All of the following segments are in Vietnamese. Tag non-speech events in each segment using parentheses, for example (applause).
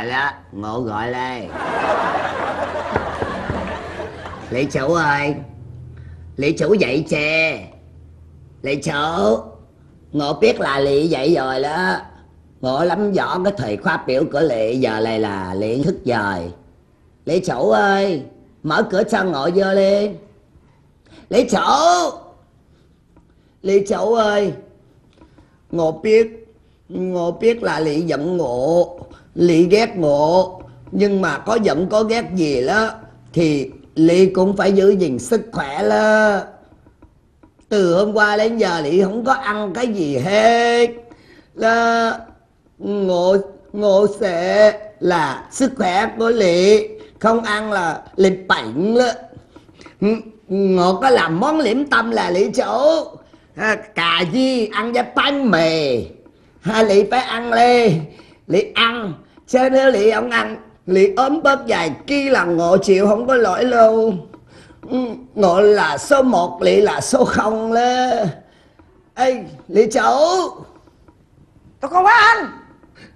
gọi đó ngộ gọi lên lý chủ ơi lý chủ dậy chè. Lý chủ, ngộ biết là lị dậy rồi đó. Ngộ lắm rõ cái thời khóa biểu của lị, giờ này là lị thức dời. Lý chủ ơi, mở cửa cho ngộ vô đi. Lý chủ lý chủ ơi, ngộ biết ngộ biết là lị giận ngộ lý ghét ngộ nhưng mà có giận có ghét gì đó thì lị cũng phải giữ gìn sức khỏe đó. Từ hôm qua đến giờ lị không có ăn cái gì hết là ngộ ngộ sẽ là sức khỏe của lị không ăn là lị bệnh đó. Ngộ có làm món liễm tâm là lị chỗ à, cà di ăn với bánh mì. Hai lị phải ăn lên lị ăn. Chứ nếu lị không ăn. Lị ốm bớt vài ký là ngộ chịu không có lỗi luôn Ừ, ngộ là số một lị là số không đó ê lị chủ. Tôi không ăn.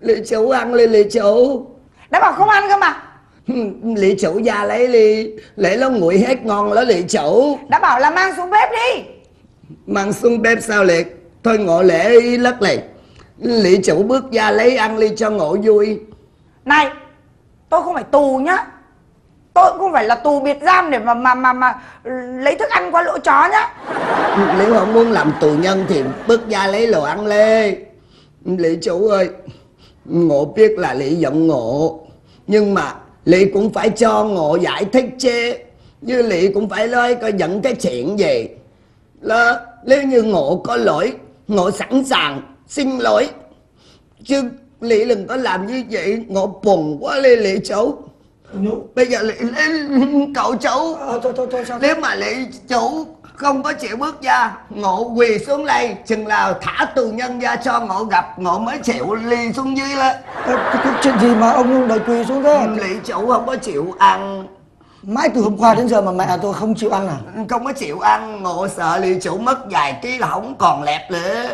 Lị chủ ăn đi lị chủ. Đã bảo không ăn cơ mà. Ừ, lị chủ ra lấy đi lấy nó nguội hết ngon đó lị chủ. Đã bảo là mang xuống bếp đi. Mang xuống bếp sao liệt thôi ngộ lễ lất này lị chủ bước ra lấy ăn đi cho ngộ vui. Này tôi không phải tù nhá. Tôi cũng không phải là tù biệt giam để mà mà mà mà lấy thức ăn qua lỗ chó nhá. Nếu không muốn làm tù nhân thì bước ra lấy đồ ăn lê. Lị chủ ơi ngộ biết là lị giận ngộ nhưng mà lị cũng phải cho ngộ giải thích chứ. Như lị cũng phải nói coi giận cái chuyện gì. Là nếu như ngộ có lỗi ngộ sẵn sàng xin lỗi. Chứ lị đừng có làm như vậy. Ngộ buồn quá lê lị chủ bây giờ lị lên cậu chủ ờ, thôi thôi thôi sao? Nếu mà lị chủ không có chịu bước ra ngộ quỳ xuống đây. Chừng nào thả tù nhân ra cho ngộ gặp ngộ mới chịu ly xuống dưới đó. Cái chuyện gì mà ông đòi quỳ xuống thế? Lị chủ không có chịu ăn. Mãi từ hôm qua đến giờ mà mẹ tôi không chịu ăn à? Không có chịu ăn ngộ sợ lị chủ mất vài ký là không còn lẹp nữa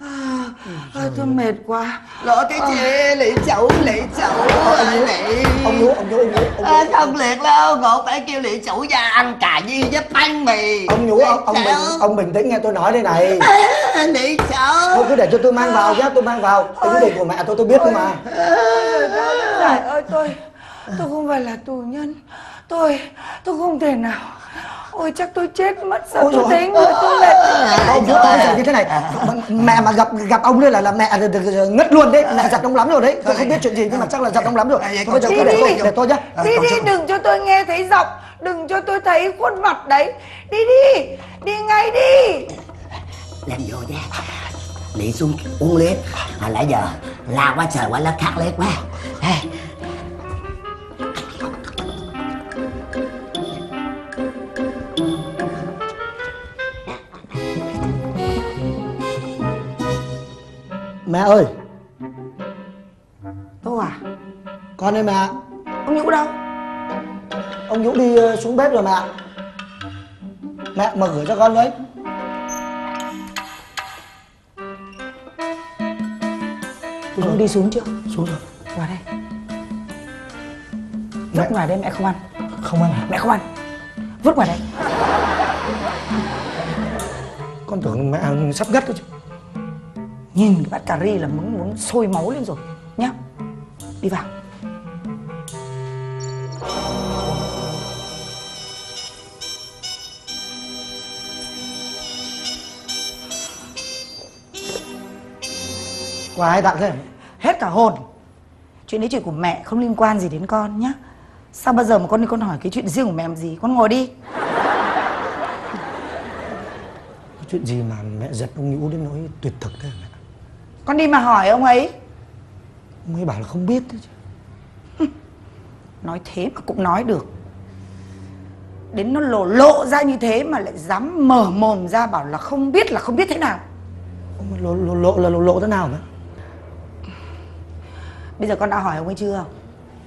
à, tôi mệt quá. Lỡ cái gì lị chủ lị chủ lị ông nhú ông nhú ông nhú ông À, nhú không liệt đâu ngộ phải kêu lị chủ ra ăn cà di với bánh mì. Ông nhú ông, ông bình ông bình tĩnh nghe tôi nói đây này. À, (laughs) lị chủ thôi cứ để cho tôi mang vào nhá tôi mang vào. Tính tình của mẹ tôi tôi biết thôi mà. Trời ơi tôi Tôi không phải là tù nhân. Tôi Tôi không thể nào Ôi chắc tôi chết mất sao Ôi tôi thấy người tôi mệt. Ông chú tôi giờ như thế này. Mẹ mà gặp gặp ông đây là là mẹ ngất luôn đấy. Mẹ giật ông lắm rồi đấy. Tôi không biết chuyện gì nhưng mà chắc là giật ông lắm rồi. Thôi bây giờ Đi để đi. tôi để tôi nhá. Đi đi đừng cho tôi nghe thấy giọng. Đừng cho tôi thấy khuôn mặt đấy. Đi đi. Đi ngay đi. Làm vô nha lị xuống uống liếc mà nãy giờ la quá trời quá lớp khác liếc quá. Ê, mẹ ơi! Tô à? Con ơi mẹ Ông Nhũ đâu? Ông nhũ đi ờ, xuống bếp rồi mẹ mẹ mở cửa cho con với Ông đi xuống chưa xuống rồi. Vào đây. Vứt ngoài đây mẹ không ăn. Không ăn à? Mẹ không ăn. Vứt ngoài đây. Con tưởng mẹ sắp ngất rồi chứ Nhìn cái bát cà ri là muốn muốn sôi máu lên rồi. Nhá. Đi vào. Quà ai tặng thế Hết cả hồn. Chuyện đấy chuyện của mẹ, không liên quan gì đến con nhá. Sao bao giờ mà con đi con hỏi cái chuyện riêng của mẹ làm gì? Con ngồi đi. Chuyện gì mà mẹ giật ông nhũ đến nỗi tuyệt thực thế hả mẹ? Con đi mà hỏi ông ấy. Ông ấy bảo là không biết thế chứ. Nói thế mà cũng nói được. Đến nó lộ lộ ra như thế mà lại dám mở mồm ra bảo là không biết là không biết thế nào. Ông ấy lộ lộ lộ là lộ lộ thế nào mẹ Bây giờ con đã hỏi ông ấy chưa?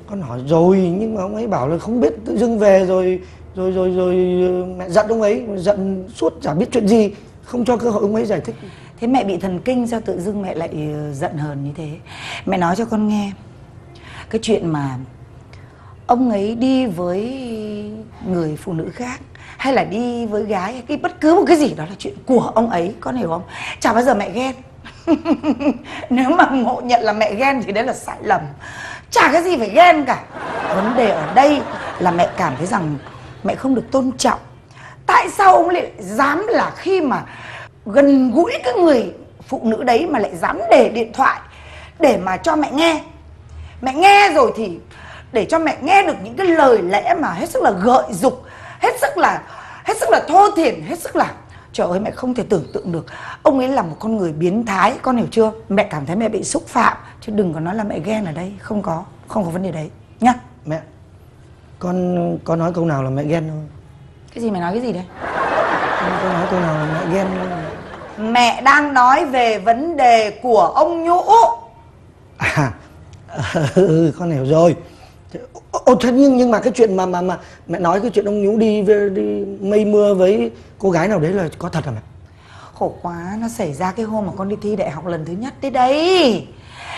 Con hỏi rồi nhưng mà ông ấy bảo là không biết tự dưng về rồi rồi rồi rồi ờ, mẹ giận ông ấy giận suốt chả biết chuyện gì không cho cơ hội ông ấy giải thích Thế mẹ bị thần kinh sao tự dưng mẹ lại ờ, giận hờn như thế? Mẹ nói cho con nghe. Cái chuyện mà Ông ấy đi với người phụ nữ khác Hay là đi với gái cái Bất cứ một cái gì, đó là chuyện của ông ấy, Con hiểu không? Chả bao giờ mẹ ghen. (laughs) Nếu mà ngộ nhận là mẹ ghen thì đấy là sai lầm. Chả cái gì phải ghen cả. Vấn đề ở đây là mẹ cảm thấy rằng Mẹ không được tôn trọng. Tại sao ông lại dám là khi mà gần gũi cái người phụ nữ đấy mà lại dám để điện thoại để mà cho mẹ nghe. Mẹ nghe rồi thì để cho mẹ nghe được những cái lời lẽ mà hết sức là gợi dục hết sức là hết sức là thô thiển hết sức là trời ơi mẹ không thể tưởng tượng được. Ông ấy là một con người biến thái con hiểu chưa? Mẹ cảm thấy mẹ bị xúc phạm chứ đừng có nói là mẹ ghen ở đây không có không có vấn đề đấy nhá. Mẹ con có nói câu nào là mẹ ghen không cái gì mày nói cái gì đấy con có nói câu nào là mẹ ghen không mẹ đang nói về vấn đề của ông nhũ à ừ, con hiểu rồi. Ồ, thế nhưng nhưng mà cái chuyện mà mà mà mẹ nói cái chuyện ông nhú đi về- đi mây mưa với cô gái nào đấy là có thật à mẹ? Khổ quá, nó xảy ra cái hôm mà con đi thi đại học lần thứ nhất đấy đấy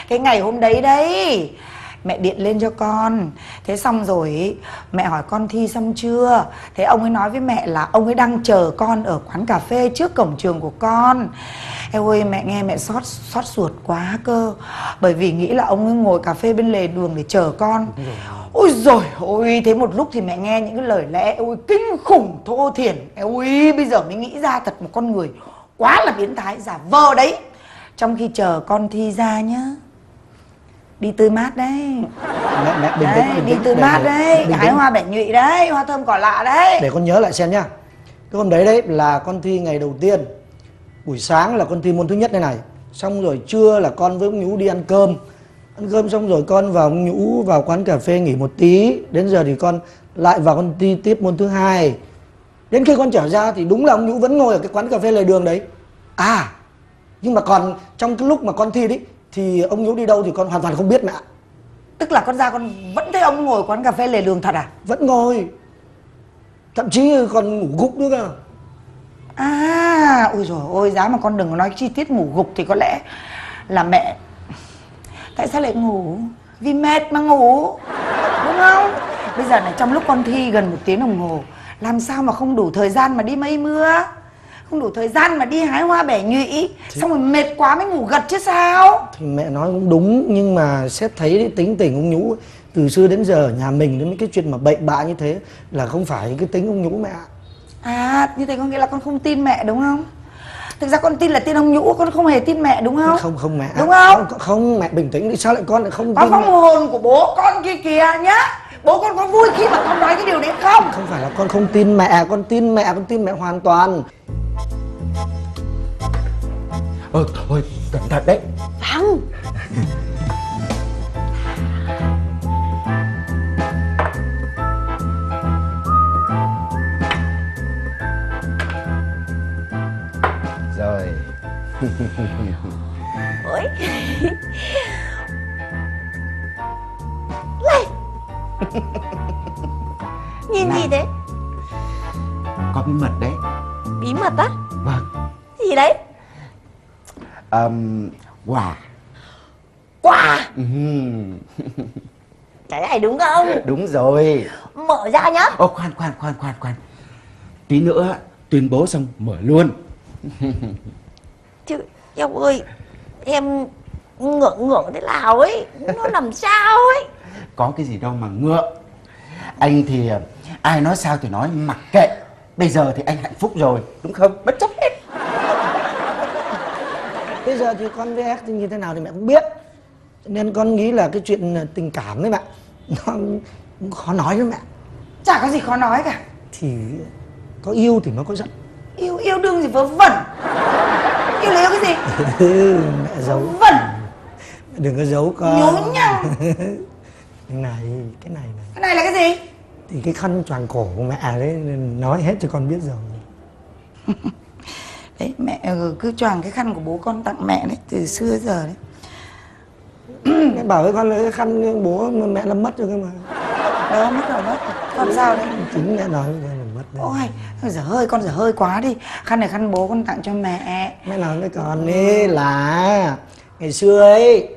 Cái ngày hôm đấy đấy Mẹ điện lên cho con. Thế xong rồi ý, mẹ hỏi con thi xong chưa? Thế ông ấy nói với mẹ là ông ấy đang chờ con ở quán cà phê trước cổng trường của con. Eo ơi mẹ nghe mẹ xót xót ruột quá cơ. Bởi vì nghĩ là ông ấy ngồi cà phê bên lề đường để chờ con. Ôi rồi. Ôi thế một lúc thì mẹ nghe những cái lời lẽ ôi kinh khủng thô thiển. Ôi bây giờ mới nghĩ ra thật một con người quá là biến thái giả vờ đấy. Trong khi chờ con thi ra nhá Đi tươi mát đấy. Mẹ mẹ bình Đấy, tĩnh bình đi tĩnh. tươi để- mát để- đấy Hái hoa bẻ nhụy đấy, hoa thơm cỏ lạ đấy. Để con nhớ lại xem nhá. Cái hôm đấy đấy là con thi ngày đầu tiên. Buổi sáng là con thi môn thứ nhất đây này. Xong rồi trưa là con với ông nhũ đi ăn cơm. Ăn cơm xong rồi con vào ông nhũ vào quán cà phê nghỉ một tí. Đến giờ thì con lại vào con thi tiếp môn thứ hai. Đến khi con trở ra thì đúng là ông nhũ vẫn ngồi ở cái quán cà phê lề đường đấy. À nhưng mà còn trong cái lúc mà con thi đấy thì ông nhũ đi đâu thì con hoàn toàn không biết mẹ ạ. Tức là con ra con vẫn thấy ông ngồi quán cà phê lề đường thật à vẫn ngồi thậm chí còn ngủ gục nữa cơ À, ôi rồi ôi giá mà con đừng nói chi tiết ngủ gục thì có lẽ là mẹ Tại sao lại ngủ? Vì mệt mà ngủ Đúng không? Bây giờ này trong lúc con thi gần một tiếng đồng hồ Làm sao mà không đủ thời gian mà đi mây mưa Không đủ thời gian mà đi hái hoa bẻ nhụy Xong rồi mệt quá mới ngủ gật chứ sao thì mẹ nói cũng đúng nhưng mà xét thấy đấy, tính tình ông nhũ từ xưa đến giờ ở nhà mình đến mấy cái chuyện mà bậy bạ như thế là không phải cái tính ông nhũ mẹ. À như thế có nghĩa là con không tin mẹ đúng không? Thực ra con tin là tin ông Nhũ Con không hề tin mẹ đúng không? không không mẹ Đúng không? không, không mẹ bình tĩnh đi sao lại con lại không Có tin phong mẹ? hồn của bố con kia kìa nhá Bố con có vui khi mà con nói cái điều đấy không? không phải là con không tin mẹ con tin mẹ con tin mẹ hoàn toàn Ờ thôi cẩn thận đấy um, Quà. Quà? Ừm, (laughs) Cái này đúng không? Đúng rồi. Mở ra nhá. Ô khoan khoan khoan khoan khoan. Tí nữa tuyên bố xong mở luôn. (laughs) Chứ em ơi Em ngượng ngượng thế nào ấy? Nó làm sao ấy? Có cái gì đâu mà ngượng. Anh thì ai nói sao thì nói mặc kệ. Bây giờ thì anh hạnh phúc rồi Đúng không? Bất chấp bây giờ thì con với thì như thế nào thì mẹ không biết. Nên con nghĩ là cái chuyện tình cảm đấy mẹ nó cũng khó nói lắm mẹ. Chả có gì khó nói cả. Thì có yêu thì mới có giận. Yêu yêu đương gì vớ vẩn. Yêu là yêu cái gì? (laughs) mẹ giấu. Vẩn. Đừng có giấu con. Nhố nhăng (laughs) cái này cái này này. Cái này là cái gì? thì cái khăn choàng cổ của mẹ đấy nói hết cho con biết rồi (laughs) Đấy mẹ ừ, cứ choàng cái khăn của bố con tặng mẹ đấy Từ xưa giờ đấy. Mẹ bảo với con là cái khăn bố mẹ làm mất rồi cơ mà. Đó mất rồi mất. Còn sao đấy? Chính mẹ nói con là mất rồi. ôi dở hơi con dở hơi quá đi. Khăn này khăn bố con tặng cho mẹ. Mẹ nói với con đi là ngày xưa ấy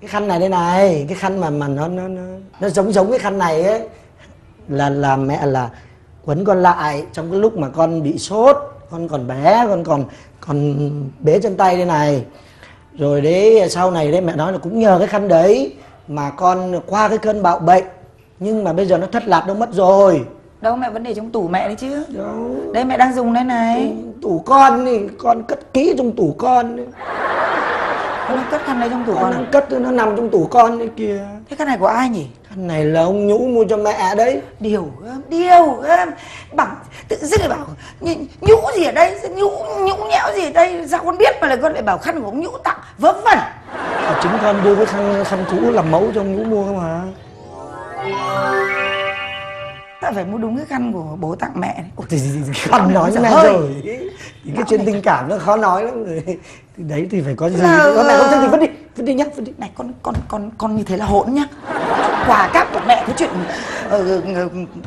cái khăn này đây này cái khăn mà mà nó nó nó nó giống giống cái khăn này ấy là là mẹ là quấn con lại trong cái lúc mà con bị sốt con còn bé con còn còn bế chân tay đây này. Rồi đấy sau này đấy mẹ nói là cũng nhờ cái khăn đấy mà con qua cái cơn bạo bệnh. Nhưng mà bây giờ nó thất lạc đâu mất rồi. Đâu mẹ vẫn để trong tủ mẹ đấy chứ. Đâu. Đây mẹ đang dùng đây này. Tủ con thì con cất kỹ trong tủ con con đang cất khăn đấy trong tủ con con đang cất nó nằm trong tủ con đấy kìa. Thế khăn này của ai nhỉ khăn này là ông nhũ mua cho mẹ đấy. Điều gớm điều gớm. Bằng tự dưng lại bảo nhũ, gì ở đây? Nhũ nhũ nhẽo gì ở đây? Sao con biết mà lại con lại bảo khăn của ông nhũ tặng? Vớ vẩn. Và chính con đưa cái khăn khăn cũ làm mẫu cho ông nhũ mua cơ mà. Ta phải mua đúng cái khăn của bố tặng mẹ. Này. Ôi, thì, thì, thì con nói mẹ rồi. Thì cái chuyện tình cảm nó khó nói lắm rồi. Thì đấy thì phải có gì Là- con mẹ không thích thì vứt đi vứt đi nhá vứt đi. Này con con con con như thế là hỗn nhá quà cáp của mẹ cái chuyện ờ,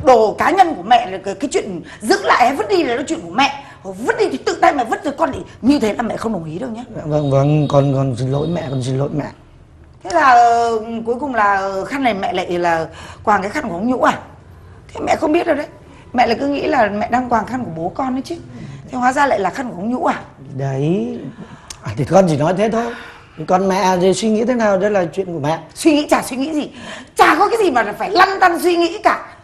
đồ cá nhân của mẹ là cái, cái chuyện giữ lại hay vứt đi là nó chuyện của mẹ. Ờ, vứt đi thì tự tay mẹ vứt rồi con thì như thế là mẹ không đồng ý đâu nhá. Dạ, vâng vâng con con xin lỗi mẹ con xin lỗi mẹ. Thế là ờ, cuối cùng là khăn này mẹ lại là quàng cái khăn của ông nhũ à? Thế mẹ không biết rồi đấy. Mẹ lại cứ nghĩ là mẹ đang quàng khăn của bố con đấy chứ. Thế hóa ra lại là khăn của ông nhũ à? Đấy. À, thì con chỉ nói thế thôi còn mẹ thì suy nghĩ thế nào? Đó là chuyện của mẹ. Suy nghĩ chả suy nghĩ gì. Chả có cái gì mà phải lăn tăn suy nghĩ cả.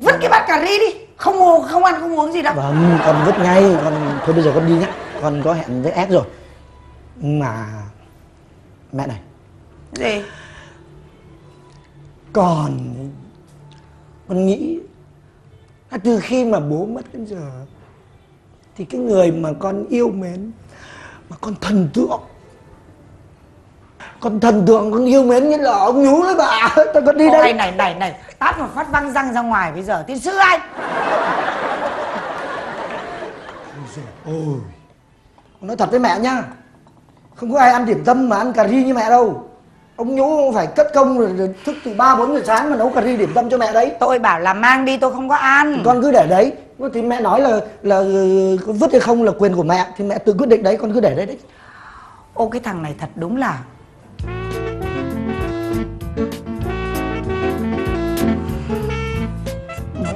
Vứt cái bát cà ri đi. Không uống không ăn không uống gì đâu. Vâng con vứt ngay. Con thôi bây giờ con đi nhá. Con có hẹn với S rồi. Mà mẹ này. Gì? Còn con nghĩ là từ khi mà bố mất đến giờ thì cái người mà con yêu mến mà con thần tượng con thần tượng con yêu mến như là ông nhú đấy bà. (laughs) Tao con đi Ôi, đây. này này này tát một phát văng răng ra ngoài bây giờ. Tiến sư anh. Ôi nói thật với mẹ nhá. Không có ai ăn điểm tâm mà ăn cà ri như mẹ đâu. Ông nhú phải cất công rồi, rồi thức từ ba bốn giờ sáng mà nấu cà ri điểm tâm cho mẹ đấy. Tôi bảo là mang đi tôi không có ăn. Con cứ để đấy. Thì mẹ nói là là vứt hay không là quyền của mẹ. Thì mẹ tự quyết định đấy con cứ để đấy đấy. Ô cái thằng này thật đúng là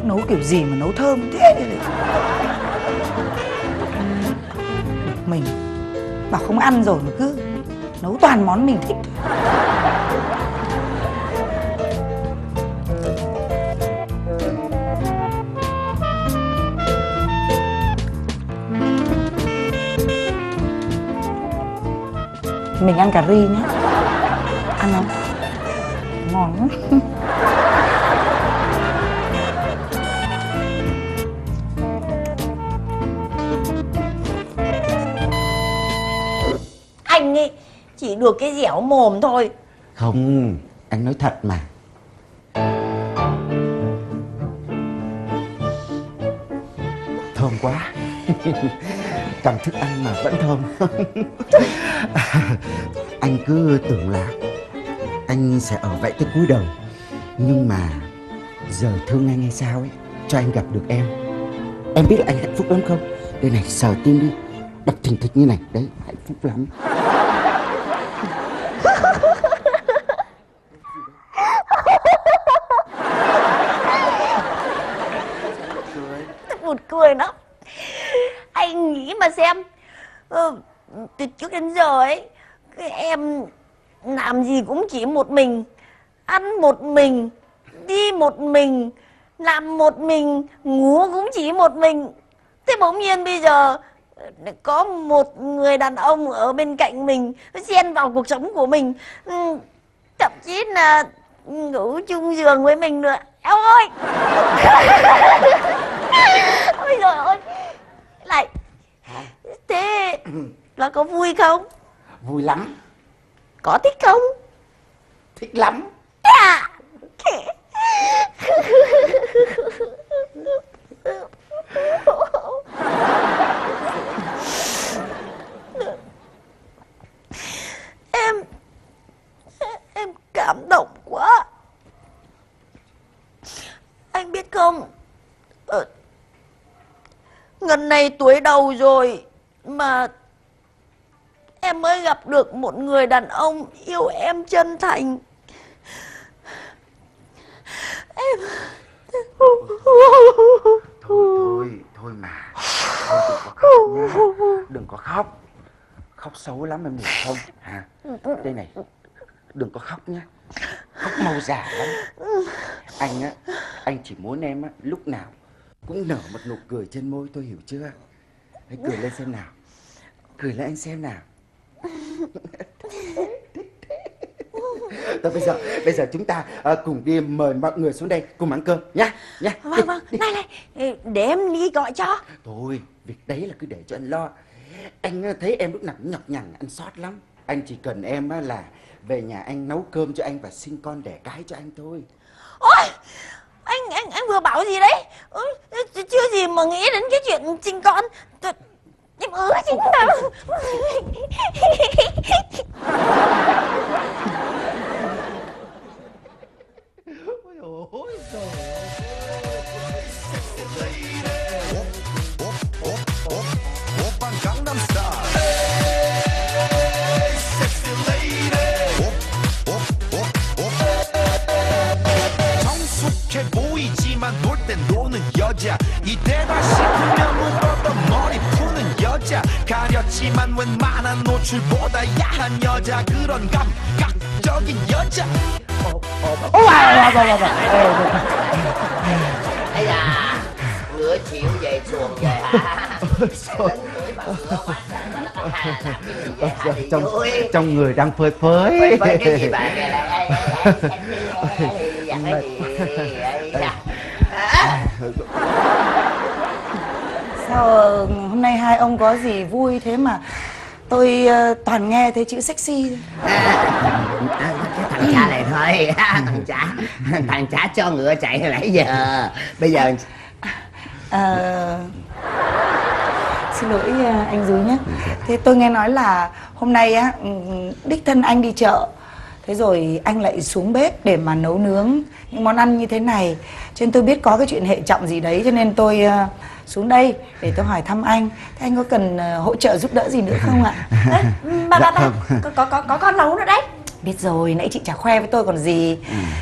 nấu nấu kiểu gì mà nấu thơm thế này mình bảo không ăn rồi mà cứ nấu toàn món mình thích mình ăn cà ri nhé. Ăn không? Ngon lắm. (laughs) được cái dẻo mồm thôi. Không, anh nói thật mà. Thơm quá. (laughs) Cầm thức ăn mà vẫn thơm. (laughs) Anh cứ tưởng là Anh sẽ ở vậy tới cuối đời. Nhưng mà Giờ thương anh hay sao ấy Cho anh gặp được em. Em biết là anh hạnh phúc lắm không? Đây này sờ tim đi. Đập thình thịch như này Đấy hạnh phúc lắm Buồn cười lắm Anh nghĩ mà xem ờ, Từ trước đến giờ ấy, cái Em làm gì cũng chỉ một mình, Ăn một mình, Đi một mình, Làm một mình, Ngủ cũng chỉ một mình. Thế bỗng nhiên bây giờ ờ, Có một người đàn ông ở bên cạnh mình Xen vào cuộc sống của mình. Ừ, thậm chí là ngủ chung giường với mình nữa. Eo ơi! (laughs) Ôi trời ơi! Lại là có vui không? Vui lắm. Có thích không? Thích lắm. À. Em Em cảm động quá. Anh biết không? Ở Ngân này tuổi đầu rồi Mà Em mới gặp được một người đàn ông yêu em chân thành. Em Thôi, thôi mà. Thôi đừng có khóc nha Đừng có khóc. Khóc xấu lắm em hiểu không hả? Đây này. Đừng có khóc nha Khóc mau giả lắm. Anh á Anh chỉ muốn em á Lúc nào Cũng nở một nụ cười trên môi tôi hiểu chưa? Hãy cười lên xem nào. Cười lên anh xem nào. Thôi bây giờ bây giờ chúng ta à, cùng đi mời mọi người xuống đây cùng ăn cơm nhá nhá Vâng vâng Này này Để em đi gọi cho Thôi, việc đấy là cứ để cho anh lo. Anh thấy em lúc nào cũng nhọc nhằn, anh sót lắm. Anh chỉ cần em á là về nhà anh nấu cơm cho anh và sinh con đẻ cái cho anh thôi. Ôi anh anh anh vừa bảo gì đấy Ôi, chưa gì mà nghĩ đến cái chuyện sinh con Tôi- でもう死んだろ (laughs) おい。 사람은 많아 노출보다 야한 여자 그런 감각적인 여자 ây da ngửa chịu về xuồng về hả? Sorry. Trong trong người đang phơi phới. Sao ờ, hôm nay hai ông có gì vui thế mà tôi ờ, toàn nghe thấy chữ sexy. Thôi. À, cái thằng cha này thôi. (laughs) (laughs) Thằng cha thằng cha cho ngựa chạy hồi nãy giờ. Bây giờ Ờ, xin lỗi ờ, anh Dúi nhé. Thế tôi nghe nói là hôm nay á ừ, đích thân anh đi chợ. Thế rồi anh lại xuống bếp để mà nấu nướng những món ăn như thế này. Cho nên tôi biết có cái chuyện hệ trọng gì đấy Cho nên tôi ờ, xuống đây để tôi hỏi thăm anh. Thế anh có cần ờ, hỗ trợ giúp đỡ gì nữa không ạ? Ê, Bà bà bà có, có, có, có con nấu nữa đấy. Biết rồi, nãy chị chả khoe với tôi còn gì.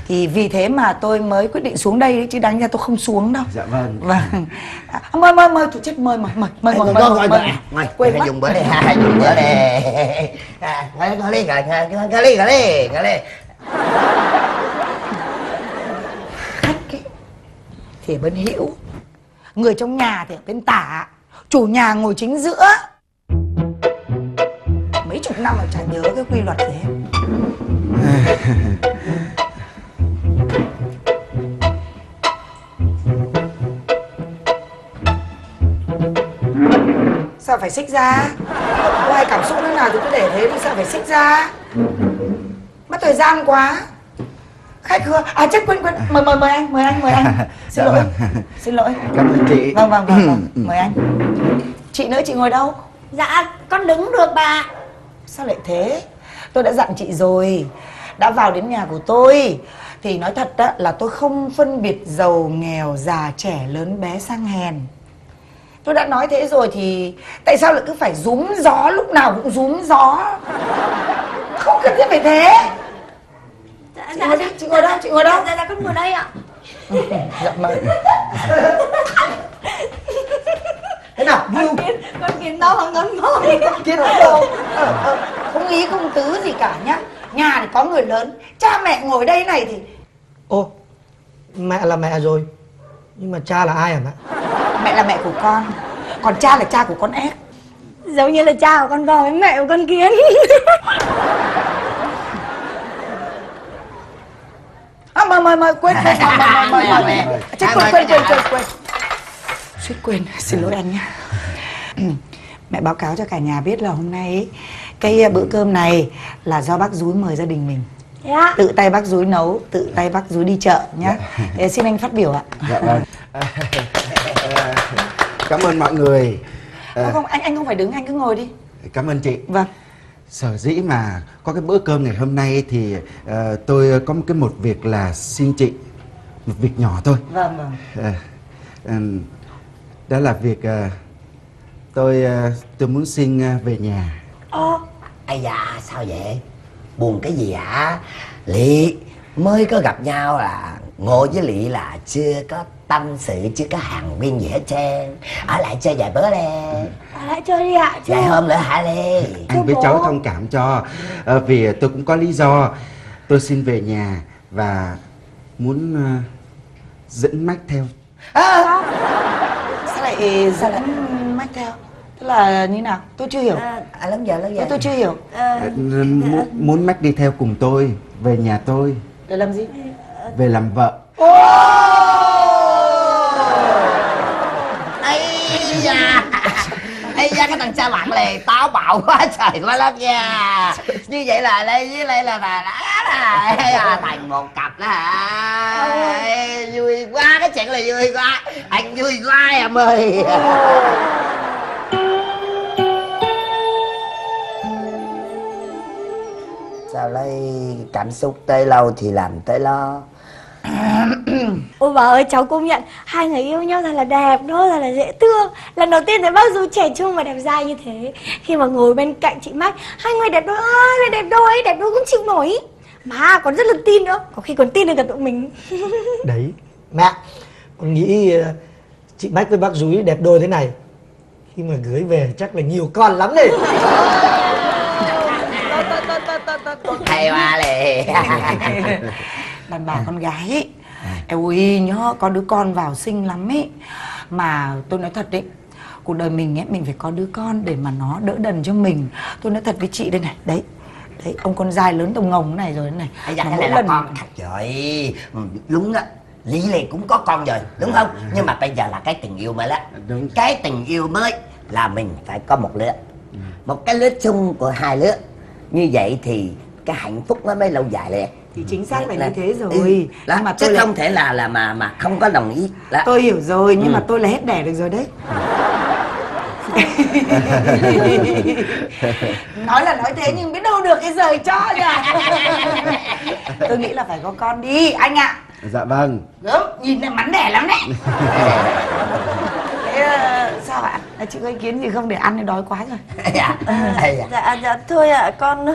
Thì vì thế mà tôi mới quyết định xuống đây đấy, chứ đáng ra tôi không xuống đâu. Dạ vâng. Vâng. À, Mời, mời, mời, tôi chết mời, mời, mời, mời, mời, mời, ngồi mời, ngồi Quên mất. dùng bữa đi ha dùng bữa đi (laughs) À, ngồi ngồi đi ngồi ngồi ngồi đi ngồi đi ngồi đi Khách ấy, thì bên hữu Người trong nhà thì ở bên tả, Chủ nhà ngồi chính giữa. Mấy chục năm mà chả nhớ cái quy luật gì hết. Sao phải xích ra? Có ai cảm xúc thế nào thì cứ để thế đi Sao phải xích ra? Mất thời gian quá. Khách hứa À chắc quên quên. Mời mời mời anh Mời anh mời anh. (laughs) Xin Dạ lỗi. vâng. Xin lỗi. Cảm ơn chị. Vâng vâng vâng, vâng. Ừ. Mời anh. Chị nữa chị ngồi đâu? Dạ con đứng được bà. Sao lại thế? Tôi đã dặn chị rồi. Đã vào đến nhà của tôi. Thì nói thật á, là tôi không phân biệt giàu nghèo già trẻ lớn bé sang hèn. Tôi đã nói thế rồi thì Tại sao lại cứ phải rúm gió Lúc nào cũng rúm gió? Không cần thiết phải thế dạ, Chị ngồi đi, chị ngồi đâu, chị ngồi đâu? Dạ dạ con ngồi đây ạ. Dạ mời. (laughs) Thế nào vui không? Con kiến đau bằng con môi Kiến đâu ờ, ờ, Không ý không tứ gì cả nhá. Nhà thì có người lớn Cha mẹ ngồi đây này thì Ô, mẹ là mẹ rồi Nhưng mà cha là ai hả mẹ? Mẹ là mẹ của con Còn cha là cha của con ép Giống như là cha của con bò với mẹ của con kiến (laughs) Mời mời mời quên quên mời mời mời mời. Mời Chết quên quên quên quên quên. Suýt quên xin lỗi anh nhá Mẹ báo cáo cho cả nhà biết là hôm nay ấy, Cái bữa cơm này là do bác Dúi mời gia đình mình. Dạ. Tự tay bác Dúi nấu Tự tay bác Dúi đi chợ nhá. Thế Xin anh phát biểu ạ. Dạ vâng. Cảm ơn mọi người. À, Không, không anh anh không phải đứng anh cứ ngồi đi. Cảm ơn chị. Vâng Sở dĩ mà có cái bữa cơm ngày hôm nay thì ờ, tôi có một cái một việc là xin chị một việc nhỏ thôi. Vâng vâng. Ờ, ừm, đó là việc ờ, tôi ờ, tôi muốn xin ờ, về nhà. Ây da sao vậy? Buồn cái gì hả Lị mới có gặp nhau là Ngộ với Lị là chưa có tâm sự Chưa có hàng nguyên gì hết trơn. Ở lại chơi vài bữa đi Ở lại chơi đi ạ Vài hôm nữa hả Lị anh với cháu thông cảm cho. Ờ, vì tôi cũng có lý do. Tôi xin về nhà và muốn ờ, dẫn mách theo. À, sao? Lại sao lại mách theo? Tức là như nào? Tôi chưa hiểu. À, à, lớn giờ lớn giờ. Tôi, tôi chưa hiểu. Ờ, muốn, muốn mách đi theo cùng tôi về nhà tôi. Để làm gì? Về làm vợ Ây da. Ấy da cái thằng cha bạn này táo bạo quá trời quá lắm nha. Như vậy là đây với đây là là là, là, là thành một cặp đó hả? Ê, Vui quá cái chuyện là vui quá. Anh vui quá em ơi. Sao lấy cảm xúc tới lâu thì làm tới lo? (coughs) Ôi bà ơi cháu công nhận Hai người yêu nhau thật là đẹp đó Thật là dễ thương. Lần đầu tiên thấy bác Du trẻ trung và đẹp dai như thế. Khi mà ngồi bên cạnh chị Mách Hai người đẹp đôi ơi là đẹp đôi Đẹp đôi cũng chịu nổi. Mà còn rất là tin nữa Có khi còn tin hơn cả tụi mình. (laughs) Đấy mẹ con nghĩ ờ, chị bách với bác dúi đẹp đôi thế này khi mà gửi về chắc là nhiều con lắm đấy. Hay quá lì đàn bà con gái ấy. Ôi nhớ có đứa con vào xinh lắm ấy. Mà tôi nói thật đấy cuộc đời mình ấy mình phải có đứa con để mà nó đỡ đần cho mình. Tôi nói thật với chị đây này đấy đấy ông con dai lớn tông ngồng này rồi này. Mà cái mỗi lần- con. Ừ, Đúng á Lý Lê cũng có con rồi đúng không? Nhưng mà bây giờ là cái tình yêu mới đó. Đúng. Cái tình yêu mới là mình phải có một lứa. Một cái lứa chung của hai lứa. Như vậy thì cái hạnh phúc nó mới lâu dài lên thì chính xác là Là- như thế rồi. Ừ, đó, nhưng mà chứ tôi không thể là là mà mà không có đồng ý. Đó. tôi hiểu rồi nhưng Ừ. mà tôi là hết đẻ được rồi đấy. (laughs) Nói là nói thế nhưng biết đâu được cái rời cho nhỉ? Tôi nghĩ là phải có con đi. Anh ạ. Dạ vâng. Đúng, nhìn này mắn đẻ lắm đấy. Thế ờ, sao ạ? À, chị có ý kiến gì không? Để ăn thì đói quá rồi. Dạ. Dạ dạ thôi ạ con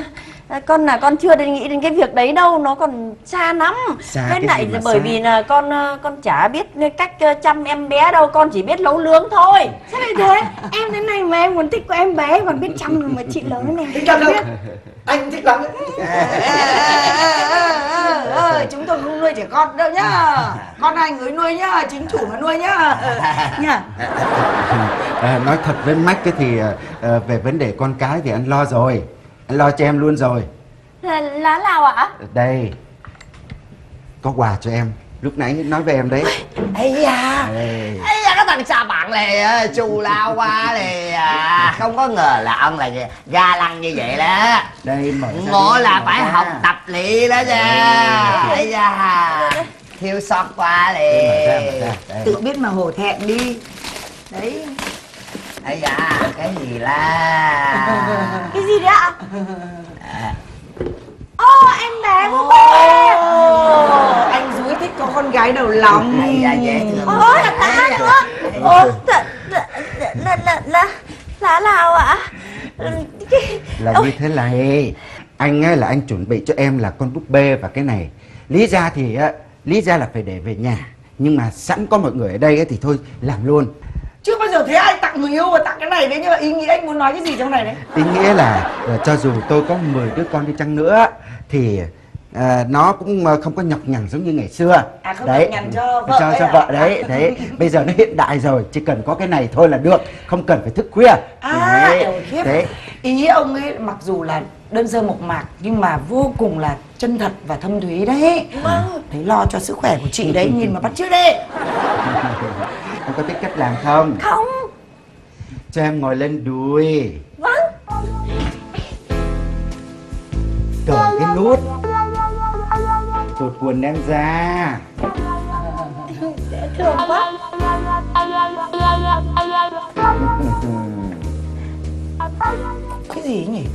con là con chưa đến nghĩ đến cái việc đấy đâu nó còn xa lắm. Xa với cái lại bởi xa? vì là con ờ, con chả biết cách ờ, chăm em bé đâu con chỉ biết nấu nướng thôi. Sao lại thế? Em thế này mà em còn thích của em bé còn biết chăm rồi mà chị lớn này Thích chăm đâu. Anh thích lắm. Đấy Ờ, chúng tôi không nuôi trẻ con đâu nhá. Con anh người nuôi nhá chính chủ mà nuôi nhá. Nhá. (laughs) À, nói thật với mách cái thì ờ, về vấn đề con cái thì anh lo rồi anh lo cho em luôn rồi. Là lá nào ạ? Đây. Có quà cho em. Lúc nãy nói với em đấy. Ây da. Ây da cái thằng cha bạn này à, chù lao quá này à. Không có ngờ là ông là ga lăng như vậy đó. Đây mở Ngộ là mở phải ra. học tập lị đó nha Ây da. Thiếu sót quá. Đây. tự biết mà hổ thẹn đi. Đấy Ây da cái gì là (laughs) cái gì đấy ạ? Ô em bé của Ồ, anh dúi thích có con gái đầu lòng. Ây da dễ thương ô là lá nữa. Ô là là là là là lá nào ạ? Là Ôi, như thế này. Anh ấy là anh chuẩn bị cho em là con búp bê và cái này. Lý ra thì á, lý ra là phải để về nhà. Nhưng mà sẵn có mọi người ở đây ấy, thì thôi làm luôn chưa bao giờ thấy ai tặng người yêu và tặng cái này đấy nhưng mà ý nghĩa anh muốn nói cái gì trong này đấy? Ý nghĩa là ờ, cho dù tôi có 10 đứa con đi chăng nữa thì ờ, nó cũng ờ, không có nhọc nhằn giống như ngày xưa. À, không nhọc nhằn cho vợ cho, cho à? vợ đấy đấy. Bây giờ nó hiện đại rồi chỉ cần có cái này thôi là được không cần phải thức khuya. À đấy, khiếp đấy. ý ông ấy mặc dù là đơn sơ mộc mạc nhưng mà vô cùng là chân thật và thâm thúy đấy. Đấy lo cho sức khỏe của chị đấy nhìn mà bắt chước đi (laughs) em có biết cách làm không? Không. Cho em ngồi lên đùi. Vâng. Cởi cái nút. Tụt quần em ra. Dễ thương quá. Cái gì ấy nhỉ?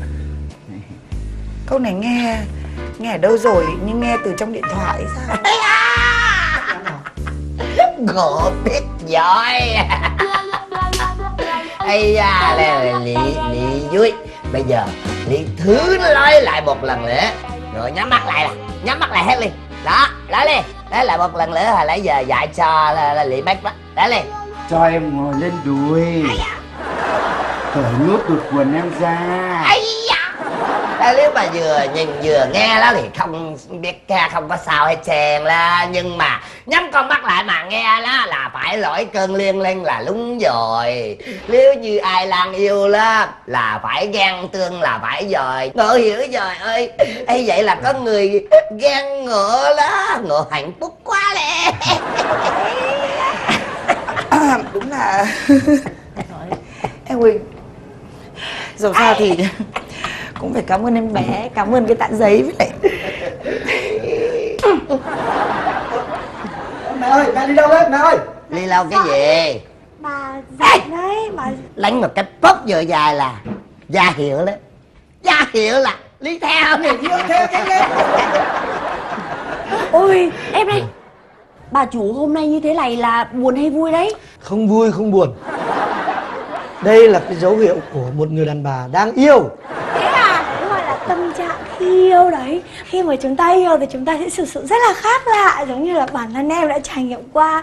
Câu này nghe nghe ở đâu rồi? Nhưng nghe từ trong điện thoại sao Ngộ biết giỏi ây da là lị lị vui. Bây giờ lị thử nói lại một lần nữa. Rồi nhắm mắt lại nè nhắm mắt lại hết đi đó nói đi nói lại một lần nữa hồi nãy giờ dạy cho là, là lị bách đó. Nói đi Cho em ngồi lên đùi. Cởi nút tụt quần em ra. Ây Thế nếu mà vừa nhìn vừa nghe đó thì không biết ca không có sao hết trơn 啦 nhưng mà nhắm con mắt lại mà nghe đó là phải lỗi cơn liên lên là đúng rồi. Nếu như ai đang yêu đó là phải ghen tương là phải rồi ngộ hiểu rồi ơi. Ấy vậy là có người ghen ngựa đó. Ngựa hạnh phúc quá lẹ. (coughs) Đúng là (laughs) em ơi dù sao thì cũng phải cảm ơn em bé cảm ơn cái tạ giấy với lại mẹ ơi mẹ đi đâu đấy mẹ ơi? Đi lâu cái gì? Bà đấy Bà đánh một cái bóp vừa dài là ra hiệu đó ra hiệu là đi theo này theo. Ôi em đây. Bà chủ hôm nay như thế này là buồn hay vui đấy? Không vui không buồn. Đây là cái dấu hiệu của một người đàn bà đang yêu Thế à Cũng gọi là tâm trạng khi yêu đấy. Khi mà chúng ta yêu thì chúng ta sẽ sử sự rất là khác lạ, Giống như là bản thân em đã trải nghiệm qua.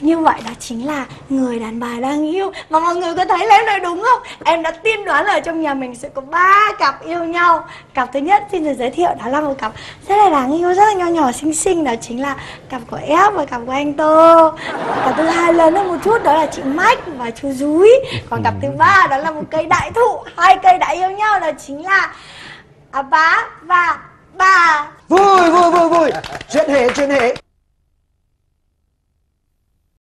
Như vậy đó chính là người đàn bà đang yêu. Mà mọi người có thấy là em nói đúng không? Em đã tiên đoán là ở trong nhà mình sẽ có ba cặp yêu nhau. Cặp thứ nhất xin được giới thiệu, đó là một cặp rất là đáng yêu, Rất là nho nhỏ, xinh xinh. Đó chính là cặp của em và cặp của anh Tô. Cặp thứ hai lớn hơn một chút, đó là chị Mách và chú Dúi. Còn cặp thứ ba đó là một cây đại thụ. Hai cây đã yêu nhau, đó chính là à, bá và bà vui vui vui vui. Chuyện hệ chuyện hệ.